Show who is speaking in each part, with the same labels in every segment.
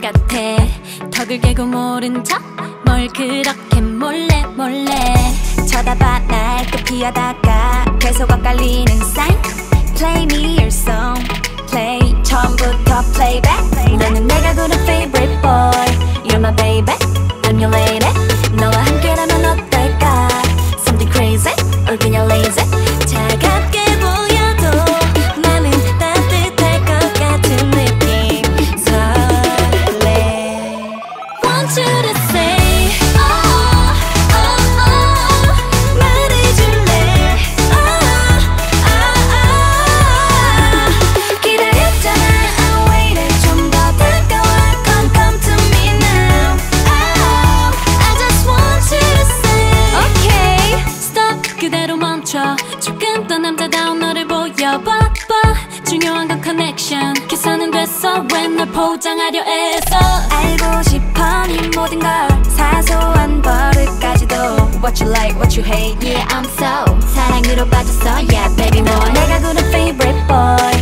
Speaker 1: 같아 턱을 깨고 모른 척 뭘 그렇게 몰래 몰래
Speaker 2: 쳐다봐 날 또 피하다가 계속 엇갈리는 sign Play me your song Play 처음부터 playback 너는 내가 고른 favorite boy You're my baby I'm your lady 너와 함께라면 어떨까 Something crazy or 그냥 lazy
Speaker 1: 조금 더 남자다운 너를 보여봐. 봐. 중요한 건 connection. 계산은 됐어 왜 널 포장하려 애써
Speaker 2: 알고 싶어 네 모든 걸. 사소한 버릇까지도. What you like, what you hate, yeah I'm so. 사랑으로 빠졌어, yeah baby 너와 내가 고른 favorite boy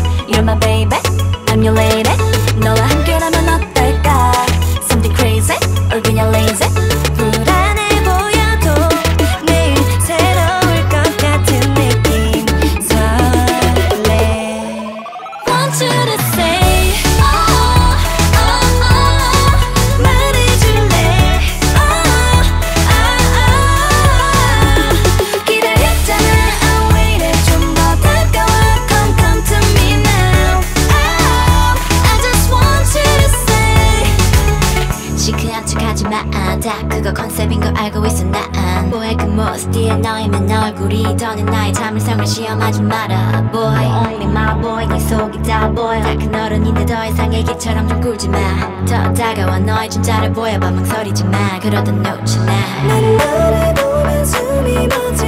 Speaker 3: 그거 컨셉인 걸 알고 있어 난. 뭐해 그 모습 뒤에 너이면 너 얼굴이 더는 나의 참을성을 시험하지 마라. Boy, only my boy. 네 속이 다 보여. 다 큰 어른인데 더 이상 애기처럼 좀 굴지 마. 더 다가와 너의 진짜를 보여봐 망설이지 마. 그러다 놓지 마.
Speaker 2: 난 너를 보면 숨이 멎을